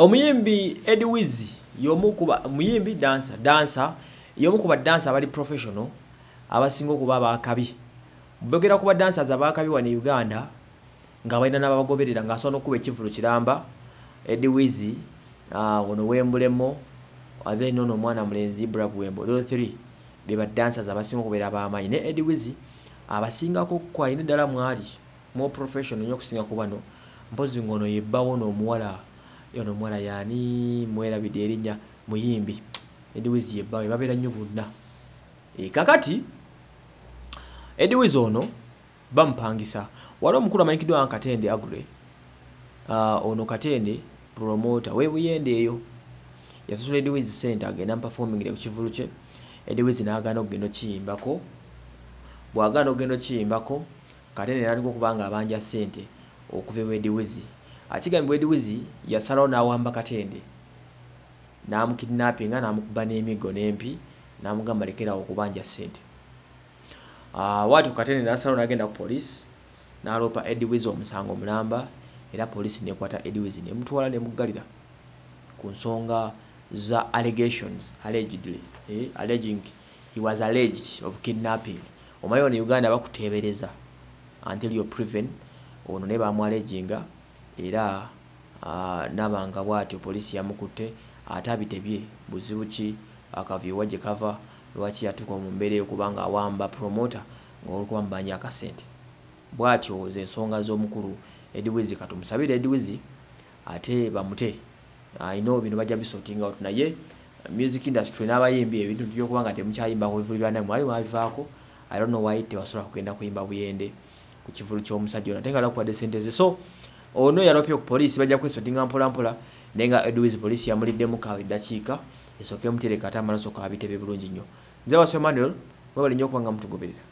omuyimbi edwiz yomukuba muyimbi dansa dansa yomukuba dansa abali professional abasinga okuba abakabi bogera kuba dancers abakabi wano e uganda nga balina n'ababagoberera ng'asobola n'okuba ekivulu kiramba edwiz ono wembulemo then ono omwana mulenzi ibra bwembo tho 3 be badancers abasinga okubeera ab'amaanyi. Ne edwiz abasingako kwalina ddala mwali mo professional nyo okusinga ku bano mpozi ng'ono yebbawo n'omuwala ono omuwala yaani mwerabidde erinnya muyimbi. Edwiz yebbawo ebabeera nnyo bonna. E, kakati edwiz ono bamupangisa wali omukulu amanyikiddwa nga katende agre ono katende promota webuyende eyo. Yasasula edwiz sente agenda muperformingire ku kivulu kye. Edwiz n'agaana okugenda okiyimbako. Bw'agaana okugenda okiyimbako katende natandika okuba nga abanja sente okuva ewa edwiz akigambibwa edwiz yasalawo n'awamba katende. N'amukidnappinga n'amukuba n'emiggo n'empi n'amugamba lekerawo okubanja sente Uh, watu katene nasalo nagenda ku police nalopa edwiz omusango mulamba era police nekwata edwiz nemutwala nemuggalira ku nsonga za allegations allegedly eh, alleging he was alleged of kidnapping. Omanyi ono uganda bakutebereza until you're proven ono ne bamwaleginga era uh, nabanga bwatyo polisi yamukutte ate abitebye buzibu ki akaviwa gye kava lwaki yatuuka mu mbeera eyokubanga awamba promota ngaolikuba mubanja akasente. Bwatyo ze ensonga z'omukulu edwizi katumusabire edwizi ate bamute. Ino bino bajja bisotinga out naye music industry n'abayimbi ebintu byokuba nga temukyayimbako bivulu byana mwali mwabivaako i don't know why tewasobola kugenda kuyimba buyende ku kivulu ky'omusajja ono ate nga lakubadde sente ze. So ono yalopye ku polisi bajja kwesotinga mpolampola naye nga edwizi polisi yamuliddemu ka eddakiika esooke mutereka ate amalaso kaabitebe bulungi nnyo. Nze wase manuel mwebalinnya okuba nga mutugoberera